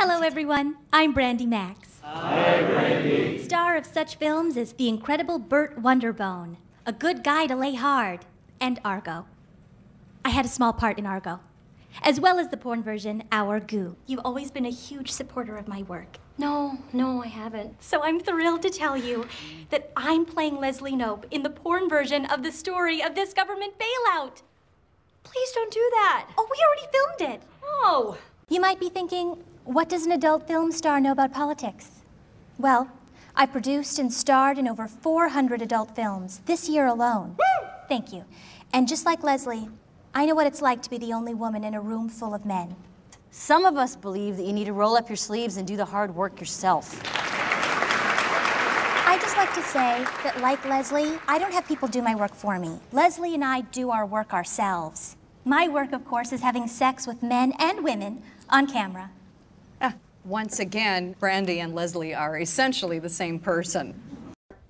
Hello, everyone. I'm Brandi Maxxx. Hi, Brandi. Star of such films as The Incredible Burt Wonderbone, A Good Guy to Lay Hard, and Argo. I had a small part in Argo, as well as the porn version, Our Goo. You've always been a huge supporter of my work. No, no, I haven't. So I'm thrilled to tell you that I'm playing Leslie Knope in the porn version of the story of this government bailout. Please don't do that. Oh, we already filmed it. Oh. You might be thinking, what does an adult film star know about politics? Well, I produced and starred in over 400 adult films this year alone. Woo! Thank you. And just like Leslie, I know what it's like to be the only woman in a room full of men. Some of us believe that you need to roll up your sleeves and do the hard work yourself. I just like to say that, like Leslie, I don't have people do my work for me. Leslie and I do our work ourselves. My work, of course, is having sex with men and women on camera. Once again, Brandi and Leslie are essentially the same person.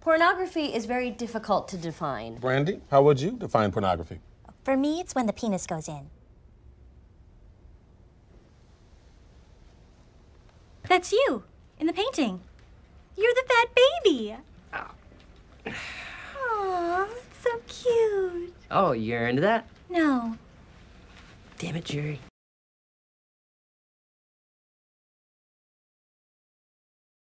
Pornography is very difficult to define. Brandi, how would you define pornography? For me, it's when the penis goes in. That's you in the painting. You're the fat baby. Oh. Aw, so cute. Oh, you're into that? No. Damn it, Jerry.